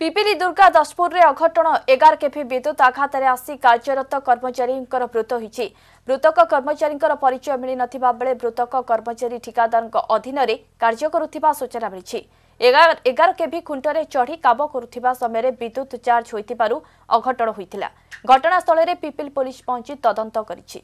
ପିପିଲି ଦୁର୍ଗା ଦଶପୁରରେ ଅଘଟଣ ଏଗାର କେଫି ବିଦ୍ୟୁତ୍ ଆଘାତରେ ଆସି କାର୍ଯ୍ୟରତ କର୍ମଚାରୀଙ୍କର ମୃତ ହୋଇଛି। ମୃତକ କର୍ମଚାରୀଙ୍କର ପରିଚୟ ମିଳିନଥିବା ବେଳେ ମୃତକ କର୍ମଚାରୀ ଠିକାଦାରଙ୍କ ଅଧୀନରେ କାର୍ଯ୍ୟ କରୁଥିବା ସୂଚନା ମିଳିଛି। ଏଗାର କେଭି ଖୁଣ୍ଟରେ ଚଢ଼ି କାମ କରୁଥିବା ସମୟରେ ବିଦ୍ୟୁତ୍ ଚାର୍ଜ ହୋଇଥିବାରୁ ଅଘଟଣ ହୋଇଥିଲା। ଘଟଣାସ୍ଥଳରେ ପିପିଲି ପୋଲିସ ପହଞ୍ଚି ତଦନ୍ତ କରିଛି।